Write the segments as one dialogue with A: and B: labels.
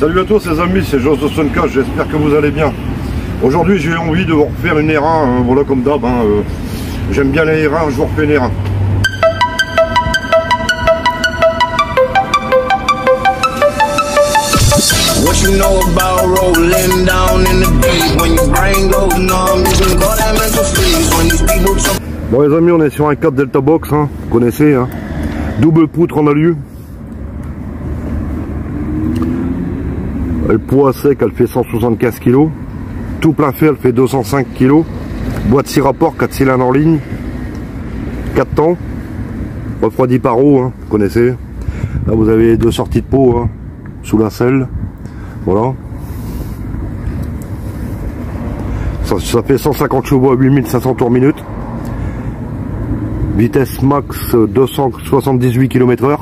A: Salut à tous les amis, c'est Joseph Sonka, j'espère que vous allez bien. Aujourd'hui j'ai envie de vous refaire une R1, hein, voilà comme d'hab, hein, euh, j'aime bien les R1, je vous refais une R1. What you know about rolling down in the deep? When your brain goes numb, you can call that Bon les amis, on est sur un 4 Delta Box, hein, vous connaissez, hein. double poutre en alu. Le poids sec, elle fait 175 kg. Tout plein fait, elle fait 205 kg. Boîte 6 rapports, 4 cylindres en ligne. 4 temps. Refroidi par eau, hein, vous connaissez. Là vous avez deux sorties de peau sous la selle. Voilà. Ça, fait 150 chevaux à 8500 tours minute. Vitesse max 278 km h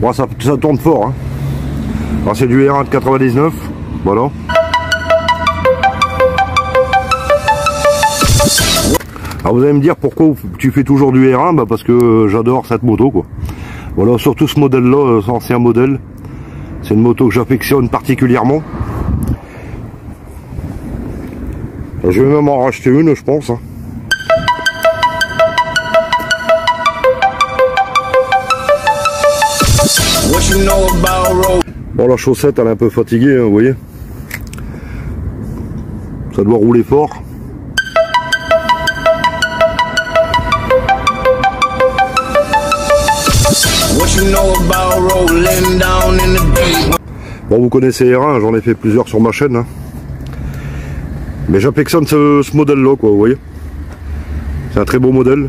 A: bon, ça, ça, tourne fort. Hein. C'est du R1 de 99. Voilà. Alors vous allez me dire pourquoi tu fais toujours du R1 bah Parce que j'adore cette moto. Voilà, surtout ce modèle là, euh, cet ancien modèle. C'est une moto que j'affectionne particulièrement. Je vais même en racheter une, je pense. Hein. Bon, la chaussette, elle est un peu fatiguée, hein, vous voyez. Ça doit rouler fort. Bon, vous connaissez R1, j'en ai fait plusieurs sur ma chaîne. Hein. Mais j'affectionne ce, ce modèle-là, quoi, vous voyez. C'est un très beau modèle.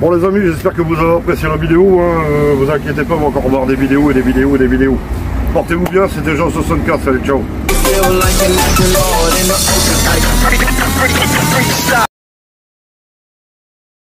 A: Bon les amis, j'espère que vous avez apprécié la vidéo. Hein. Euh, vous inquiétez pas, on va encore voir des vidéos et des vidéos et des vidéos. Portez-vous bien, c'était Jean 64, salut, ciao.